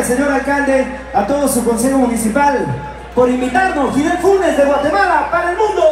al señor alcalde, a todo su consejo municipal, por invitarnos, Fidel Funes de Guatemala para el mundo.